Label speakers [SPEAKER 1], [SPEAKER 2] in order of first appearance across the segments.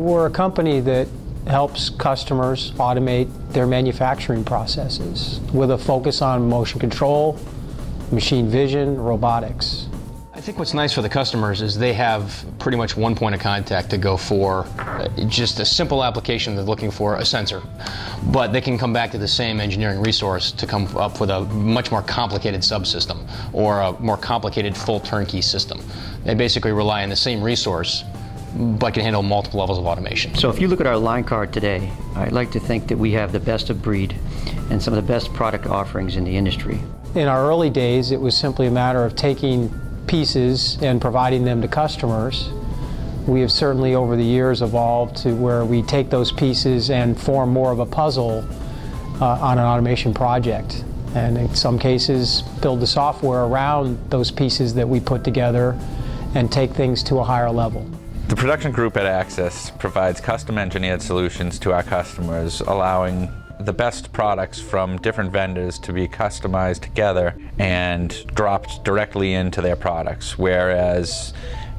[SPEAKER 1] We're a company that helps customers automate their manufacturing processes with a focus on motion control, machine vision, robotics.
[SPEAKER 2] I think what's nice for the customers is they have pretty much one point of contact to go for uh, just a simple application they're looking for a sensor. But they can come back to the same engineering resource to come up with a much more complicated subsystem or a more complicated full turnkey system. They basically rely on the same resource but can handle multiple levels of automation.
[SPEAKER 3] So if you look at our line card today, I'd like to think that we have the best of breed and some of the best product offerings in the industry.
[SPEAKER 1] In our early days, it was simply a matter of taking pieces and providing them to customers. We have certainly over the years evolved to where we take those pieces and form more of a puzzle uh, on an automation project. And in some cases, build the software around those pieces that we put together and take things to a higher level.
[SPEAKER 4] The production group at Axis provides custom engineered solutions to our customers, allowing the best products from different vendors to be customized together and dropped directly into their products. Whereas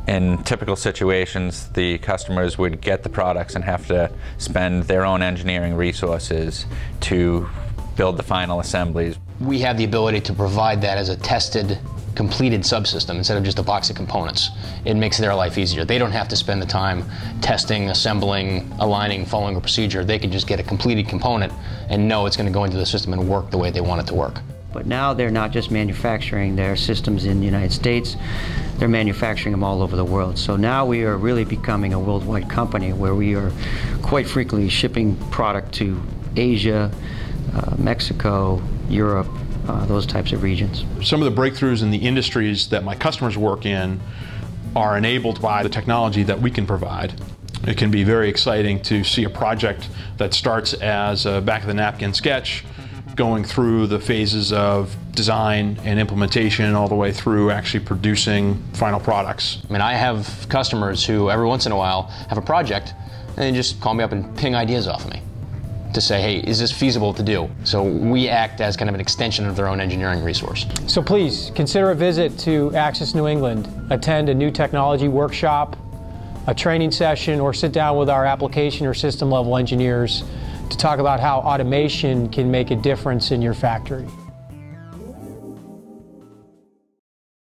[SPEAKER 4] in typical situations, the customers would get the products and have to spend their own engineering resources to build the final assemblies.
[SPEAKER 2] We have the ability to provide that as a tested completed subsystem instead of just a box of components. It makes their life easier. They don't have to spend the time testing, assembling, aligning, following a procedure. They can just get a completed component and know it's going to go into the system and work the way they want it to work.
[SPEAKER 3] But now they're not just manufacturing their systems in the United States, they're manufacturing them all over the world. So now we are really becoming a worldwide company where we are quite frequently shipping product to Asia, uh, Mexico, Europe, uh, those types of regions.
[SPEAKER 5] Some of the breakthroughs in the industries that my customers work in are enabled by the technology that we can provide. It can be very exciting to see a project that starts as a back of the napkin sketch going through the phases of design and implementation all the way through actually producing final products.
[SPEAKER 2] I mean, I have customers who every once in a while have a project and they just call me up and ping ideas off of me to say, hey, is this feasible to do? So we act as kind of an extension of their own engineering resource.
[SPEAKER 1] So please consider a visit to Axis New England, attend a new technology workshop, a training session, or sit down with our application or system level engineers to talk about how automation can make a difference in your factory.